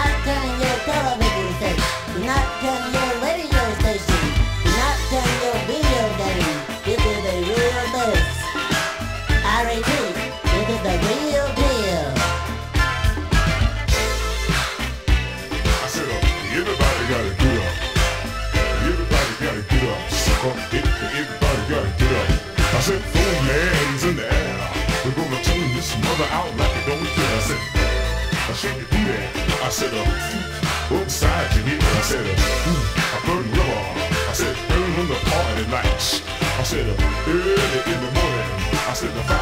not turn your television station. Not turn your radio station. Not turn your video game. This is the real this. I repeat, this is the real deal. Everybody get up. Everybody get up. Everybody get up. I said, throw your hands in the air. We're gonna tune this mother out like it don't care. I said, I shouldn't. I said, uh, oops, I did I said, uh, I'm burning rubber. I said, burn on the party nights. I said, uh, early in the morning. I said, uh,